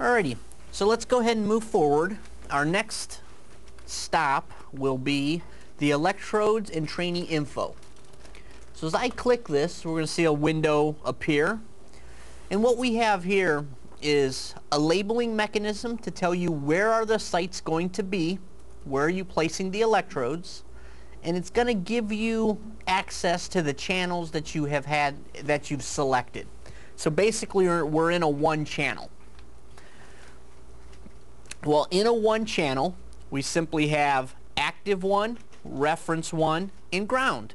Alrighty, so let's go ahead and move forward. Our next stop will be the electrodes and training info. So as I click this, we're going to see a window appear. And what we have here is a labeling mechanism to tell you where are the sites going to be, where are you placing the electrodes, and it's going to give you access to the channels that you have had, that you've selected. So basically we're in a one channel. Well, in a one channel, we simply have active one, reference one, and ground.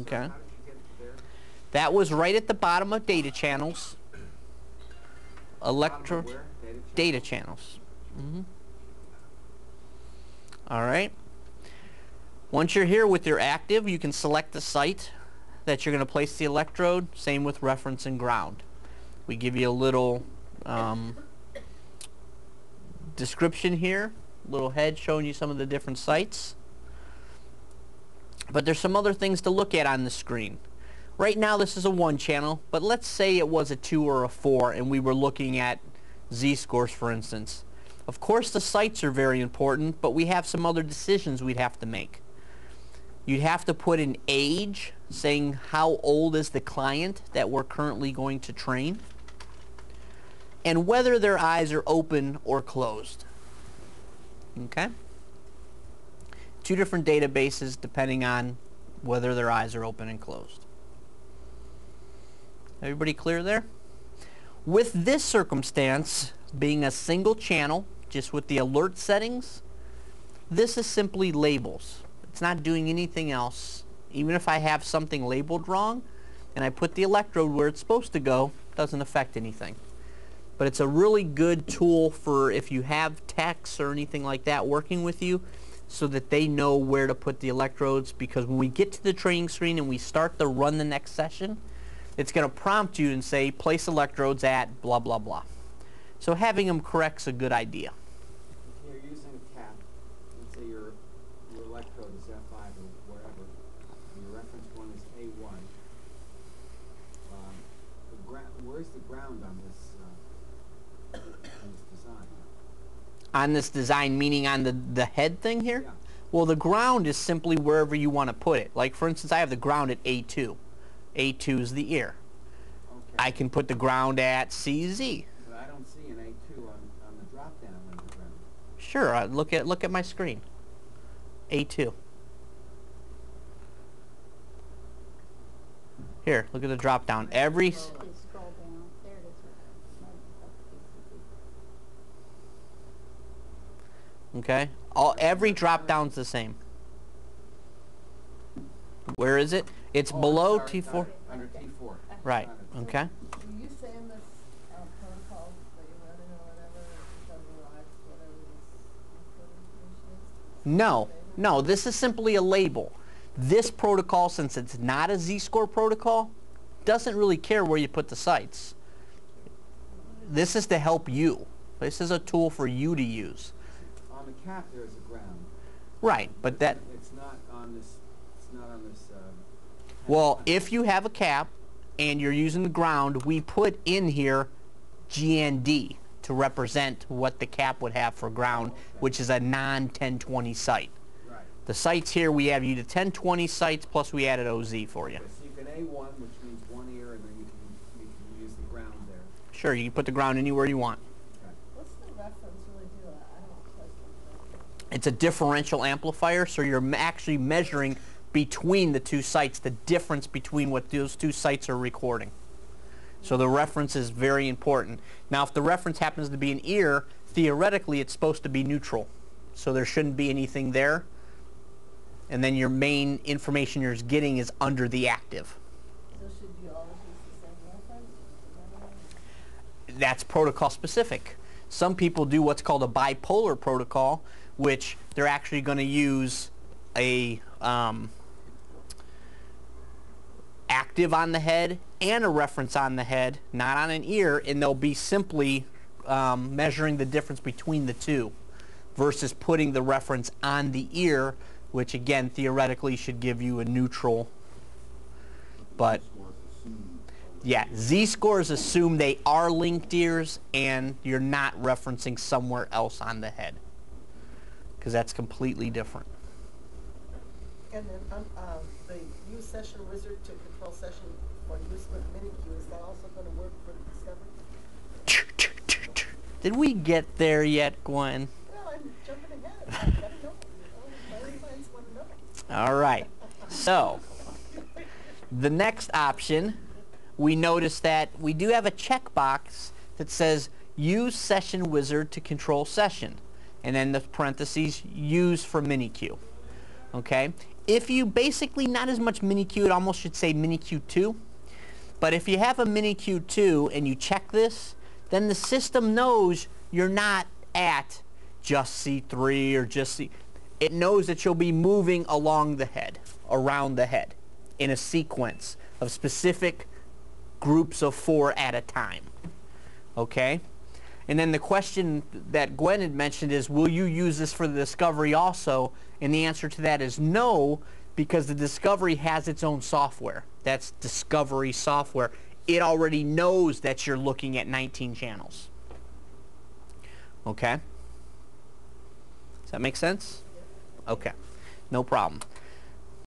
Okay. That was right at the bottom of data channels. Electro data channels. Mm -hmm. All right. Once you're here with your active, you can select the site that you're going to place the electrode. Same with reference and ground. We give you a little um, description here, little head showing you some of the different sites. But there's some other things to look at on the screen. Right now this is a 1 channel, but let's say it was a 2 or a 4 and we were looking at z-scores for instance. Of course the sites are very important, but we have some other decisions we'd have to make. You'd have to put an age, saying how old is the client that we're currently going to train and whether their eyes are open or closed. Okay? Two different databases depending on whether their eyes are open and closed. Everybody clear there? With this circumstance being a single channel, just with the alert settings, this is simply labels. It's not doing anything else. Even if I have something labeled wrong and I put the electrode where it's supposed to go, doesn't affect anything but it's a really good tool for if you have techs or anything like that working with you so that they know where to put the electrodes because when we get to the training screen and we start to run the next session, it's going to prompt you and say place electrodes at blah blah blah. So having them correct's a good idea. If you're using cap, let's say your, your electrode is F5 or wherever, and your reference one is A1, um, where's the ground on this on this design, meaning on the, the head thing here? Yeah. Well, the ground is simply wherever you want to put it. Like, for instance, I have the ground at A2. A2 is the ear. Okay. I can put the ground at CZ. But I don't see an A2 on, on the drop-down on the ground. Sure. Uh, look at look at my screen. A2. Here, look at the drop-down. Every... Okay? All every drop down's the same. Where is it? It's oh, below sorry, T4. Under T4. Right. Okay. Do you say in this uh, protocol that you're running or whatever it overrides whatever this information is? No. No, this is simply a label. This protocol, since it's not a z-score protocol, doesn't really care where you put the sites. This is to help you. This is a tool for you to use on the cap there is a ground. Right, but that... It's not on this, it's not on this... Uh, well, if you have a cap and you're using the ground, we put in here GND to represent what the cap would have for ground, oh, okay. which is a non-1020 site. Right. The sites here, we have you to 1020 sites, plus we added OZ for you. Okay, so you can A1, which means one ear, and then you can, you can use the ground there. Sure, you can put the ground anywhere you want. It's a differential amplifier, so you're actually measuring between the two sites, the difference between what those two sites are recording. So the reference is very important. Now if the reference happens to be an ear, theoretically it's supposed to be neutral. So there shouldn't be anything there. And then your main information you're getting is under the active. So should you always use the same reference? That's protocol specific. Some people do what's called a bipolar protocol, which they're actually going to use a um, active on the head and a reference on the head, not on an ear, and they'll be simply um, measuring the difference between the two versus putting the reference on the ear, which again theoretically should give you a neutral. But Yeah, z-scores assume they are linked ears and you're not referencing somewhere else on the head. Because that's completely different. And then, um, uh, the use session wizard to control session for use with MiniQ, is that also gonna work for the discovery? Did we get there yet, Gwen? Well, I'm jumping ahead, I gotta know, you know, my minds wanna know. All right. So, the next option, we notice that we do have a checkbox that says use session wizard to control session. And then the parentheses use for mini MiniQ. Okay? If you basically not as much mini MiniQ, it almost should say mini MiniQ2. But if you have a mini MiniQ2 and you check this, then the system knows you're not at just C3 or just C. It knows that you'll be moving along the head, around the head, in a sequence of specific groups of four at a time. Okay? And then the question that Gwen had mentioned is, will you use this for the Discovery also? And the answer to that is no, because the Discovery has its own software. That's Discovery software. It already knows that you're looking at 19 channels. Okay? Does that make sense? Okay. No problem.